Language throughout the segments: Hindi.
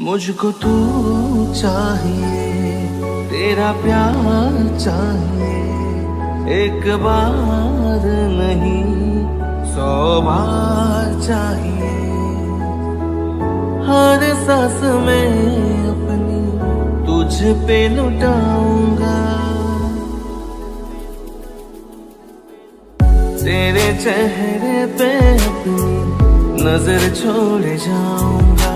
मुझको तू चाहिए, तेरा प्यार चाहिए। एक बार नहीं, सौ बार चाहिए। हर सांस में अपनी तुझ पे लुटाऊँगा। तेरे चेहरे पे अपनी नज़र छोड़ जाऊँगा।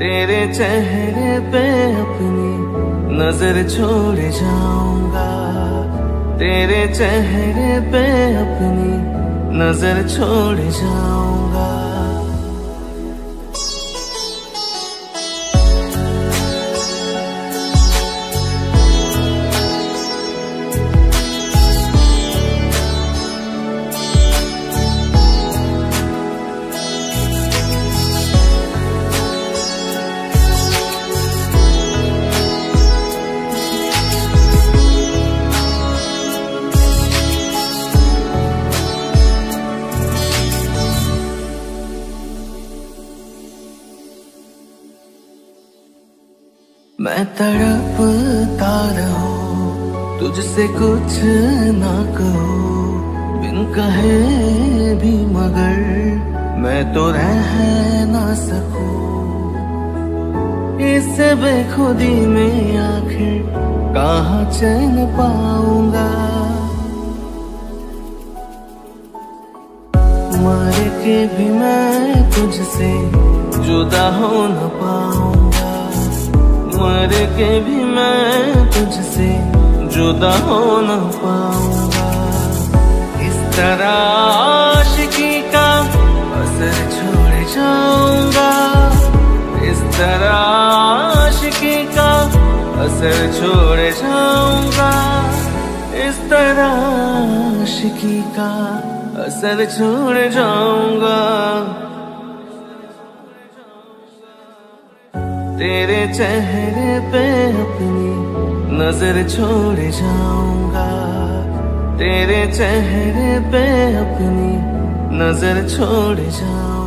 तेरे चेहरे पे अपनी नज़र छोड़ जाऊँगा। तेरे चेहरे पे अपनी नज़र छोड़ जाऊँगा। मैं तड़पता रहूँ, तुझसे कुछ ना कहो। बिन कहे भी मगर मैं तो रह ना सकूँ। इस बेखुदी में आखिर कहाँ चैन पाऊँगा? मर के भी मैं तुझसे जुदा हो न मर के भी मैं तुझसे जुदा हो न पाऊँगा। इस तरह आशिकी का असर छोड़ जाऊँगा। इस तरह आशिकी का असर छोड़ जाऊँगा। इस तरह आशिकी का असर छोड़ जाऊँगा। तेरे चेहरे पे अपनी नज़र छोड़ जाऊँगा। तेरे चेहरे पे अपनी नज़र छोड़ जाऊँगा।